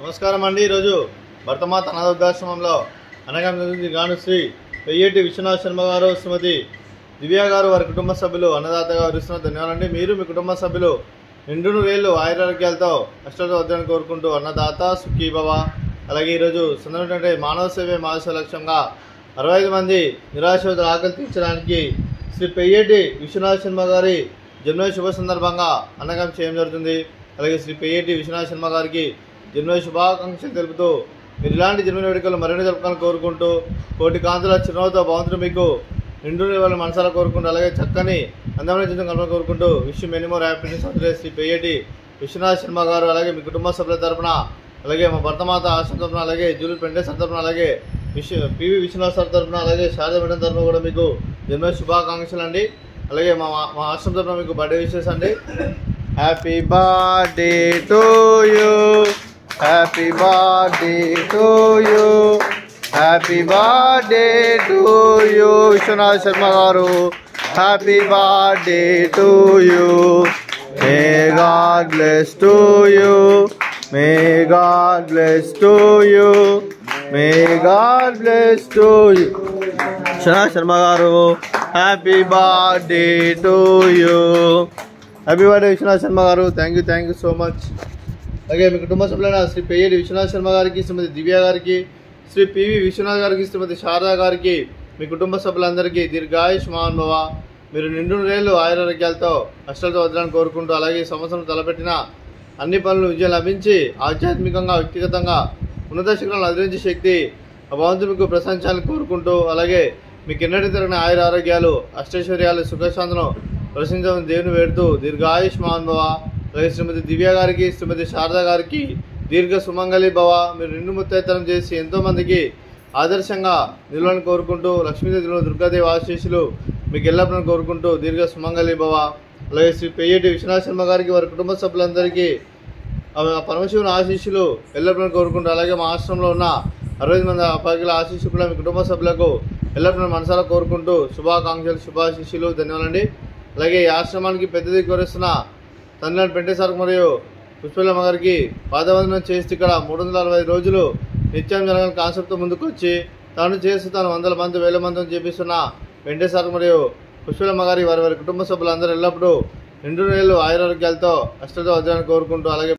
నమస్కారం అండి. ఈరోజు భర్తమాత అనాథాశ్రమంలో అనగా గాను శ్రీ పెయ్యేటి విశ్వనాథ్ శర్మ గారు శ్రీమతి దివ్య గారు వారి కుటుంబ సభ్యులు అన్నదాత గారు ఇస్తున్న ధన్యవాదాలండి. మీరు మీ కుటుంబ సభ్యులు నిండును వేళ్ళు ఆయురారోగ్యాలతో అష్టతో వద్దని కోరుకుంటూ అన్నదాత సుఖీ భవ అలాగే ఈరోజు సందర్భంటే మానవ సేవే మానవ లక్ష్యంగా అరవై ఐదు మంది నిరాశ్రితుల ఆకలి తీర్చడానికి శ్రీ పెయ్యేటి విశ్వనాథ్ శర్మ గారి జన్మ శుభ సందర్భంగా అన్నగం చేయడం జరుగుతుంది. అలాగే శ్రీ పెయ్యేటి విశ్వనాథ్ శర్మ గారికి జన్మ శుభాకాంక్షలు తెలుపుతూ మీరు ఇలాంటి జన్మ వేడుకలు మరిన్ని జరపాలని కోరుకుంటూ కోటి కాంతుల చిరునవ్వుతో భగవంతుడు మీకు. నిండు వాళ్ళ మనసారా కోరుకుంటూ అలాగే చక్కని అందమైన జీవితం కలపాలని కోరుకుంటూ విషయం మెనీ మోర్ హ్యాపీనెస్ అంటే శ్రీ విశ్వనాథ్ శర్మ గారు అలాగే మీ కుటుంబ సభ్యుల తరఫున అలాగే మా భర్తమాత ఆశ్రమం తరఫున అలాగే జూలు పెండేశ్వర తరఫున అలాగే విశ్వ పివి విశ్వనాథ్ సార్ తరఫున అలాగే శారద మేడం కూడా మీకు జన్మ శుభాకాంక్షలు అండి. అలాగే మా మా ఆశ్రమం తరపున మీకు బర్త్డే విషెస్ అండి. Happy birthday to you happy birthday to you happy birthday to you Vishwanath Sharma garu happy birthday to you may God bless to you may God bless to you may God bless to you Vishwanath Sharma garu happy birthday to you happy birthday Vishwanath Sharma garu thank you thank you so much అలాగే మీ కుటుంబ సభ్యులైన శ్రీ పెయ్యేటి విశ్వనాథ్ శర్మ గారికి శ్రీమతి దివ్య గారికి Shri PV Vishwanath గారికి శ్రీమతి శారదా గారికి మీ కుటుంబ సభ్యులందరికీ దీర్ఘాయుష్ మహానుభవ మీరు నిండు రేళ్ళు ఆయురారోగ్యాలతో కష్టాలతో వదలని కోరుకుంటూ అలాగే సంవత్సరం తలపెట్టిన అన్ని పనులు విజయం లభించి ఆధ్యాత్మికంగా వ్యక్తిగతంగా ఉన్నత శిఖరాలను అధిరించే శక్తి ఆ మీకు ప్రశంసాలను కోరుకుంటూ అలాగే మీకు ఎన్నటి తరగిన ఆయుర ఆరోగ్యాలు అష్టైశ్వర్యాలు సుఖశాంతను ప్రశంసమని దేవుని వేడుతూ దీర్ఘాయుష్ మహానుభవ అలాగే శ్రీమతి దివ్య గారికి శ్రీమతి శారద గారికి దీర్ఘ సుమంగళి భవ. మీరు నిండు ముత్తైతనం చేసి ఎంతోమందికి ఆదర్శంగా నిల్వని కోరుకుంటూ లక్ష్మీదేవి దుర్గాదేవి ఆశీస్సులు మీకు ఎల్లప్పుడూ కోరుకుంటూ దీర్ఘ సుమంగళి భవ. అలాగే శ్రీ పెయ్యేటి విశ్వనాథ శర్మ గారికి వారి కుటుంబ సభ్యులందరికీ పరమశివుని ఆశీస్సులు ఎల్లప్పుడూ కోరుకుంటూ అలాగే మా ఆశ్రమంలో ఉన్న అరవై మంది అపాయకుల ఆశీస్సు కూడా మీ కుటుంబ సభ్యులకు ఎల్లప్పుడూ మనసారా కోరుకుంటూ శుభాకాంక్షలు శుభాశీస్సులు ధన్యవాదాలండి. అలాగే ఈ ఆశ్రమానికి పెద్ద దిక్కు తమిళనాడు తండ్రి మరియు పుష్పలమ్మ గారికి పాదవందనం చేస్తూ ఇక్కడ మూడు వందల అరవై రోజులు నిత్యం జరగని కాన్సెప్ట్తో ముందుకు వచ్చి తాను చేస్తూ తాను వందల మంది వేల మందిని చేపిస్తున్న వెంకటేశ్వర మరియు పుష్పలమ్మ గారి వారి వారి కుటుంబ సభ్యులందరూ ఎల్లప్పుడూ రెండు నెలలు ఆయురారోగ్యాలతో అష్టతో వద్దని కోరుకుంటూ అలాగే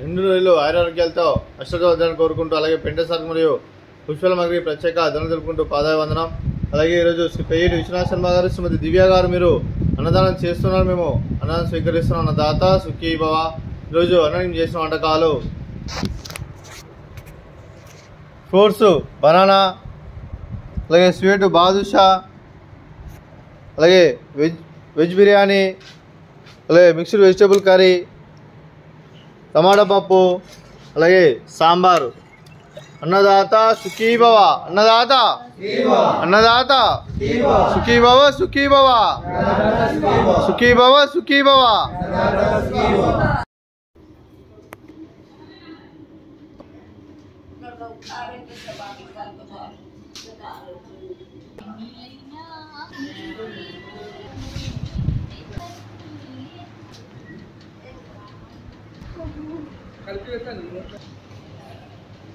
రెండు నెలలు ఆయురారోగ్యాలతో అష్టతో వద్దని కోరుకుంటూ అలాగే పెంటేశ్వర మరియు పుష్పలమ్మ గారికి ప్రత్యేక ధనం తెలుపుకుంటూ పాదాయ వందనం అలాగే ఈరోజు శ్రీ పెయ్యేటి విశ్వనాథ్ శర్మ గారు శ్రీమతి దివ్య గారు మీరు అన్నదానం చేస్తున్నారు. మేము అన్నం స్వీకరిస్తున్న అన్న దాత సుఖీ భవ. ఈరోజు అన్నం చేసిన వంటకాలు. ఫ్రూట్స్ బనానా అలాగే స్వీట్ బాదుషా అలాగే వెజ్ వెజ్ బిర్యానీ అలాగే మిక్స్డ్ వెజిటేబుల్ కర్రీ టమాటా పప్పు అలాగే సాంబారు. అన్నదాత సుఖీ భవ అన్నదాత అన్నదాత సుఖీ భవ సుఖీ భవ సుఖీ భవ సుఖీ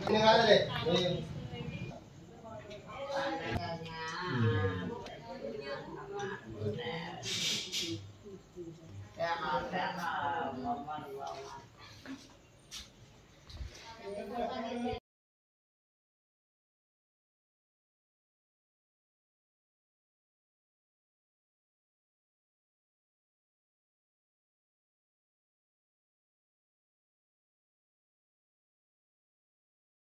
你看这里你